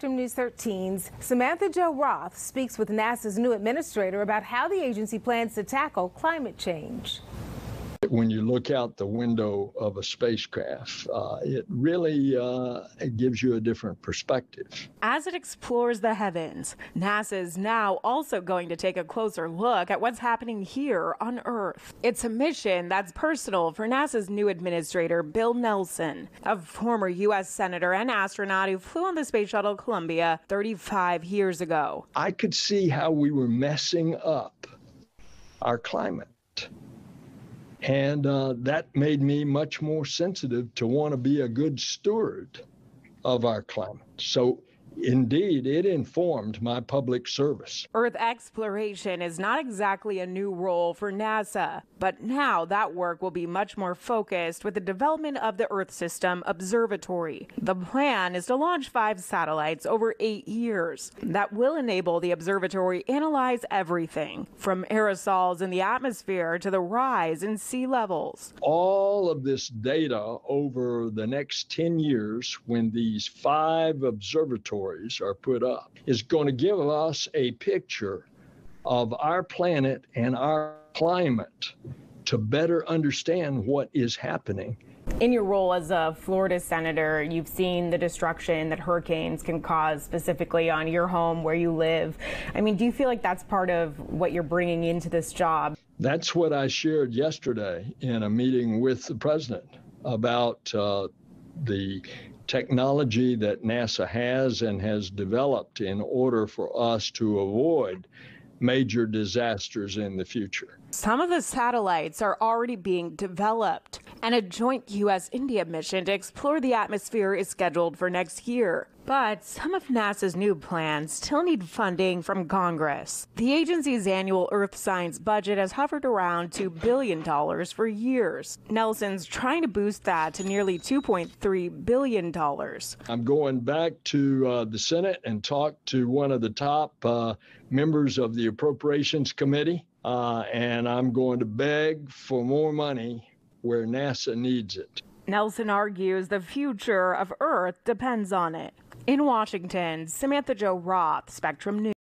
Spectrum News 13's Samantha Jo Roth speaks with NASA's new administrator about how the agency plans to tackle climate change. When you look out the window of a spacecraft, uh, it really uh, it gives you a different perspective. As it explores the heavens, NASA is now also going to take a closer look at what's happening here on Earth. It's a mission that's personal for NASA's new administrator, Bill Nelson, a former U.S. Senator and astronaut who flew on the Space Shuttle Columbia 35 years ago. I could see how we were messing up our climate. And uh, that made me much more sensitive to want to be a good steward of our climate. So Indeed, it informed my public service. Earth exploration is not exactly a new role for NASA, but now that work will be much more focused with the development of the Earth System Observatory. The plan is to launch five satellites over eight years that will enable the observatory analyze everything from aerosols in the atmosphere to the rise in sea levels. All of this data over the next 10 years when these five observatories are put up is going to give us a picture of our planet and our climate to better understand what is happening. In your role as a Florida senator, you've seen the destruction that hurricanes can cause specifically on your home where you live. I mean, do you feel like that's part of what you're bringing into this job? That's what I shared yesterday in a meeting with the president about uh, the technology that NASA has and has developed in order for us to avoid major disasters in the future. Some of the satellites are already being developed, and a joint U.S. India mission to explore the atmosphere is scheduled for next year. But some of NASA's new plans still need funding from Congress. The agency's annual Earth science budget has hovered around $2 billion for years. Nelson's trying to boost that to nearly $2.3 billion. I'm going back to uh, the Senate and talk to one of the top uh, members of the Appropriations Committee, uh, and I'm going to beg for more money where NASA needs it. Nelson argues the future of Earth depends on it. In Washington, Samantha Jo Roth, Spectrum News.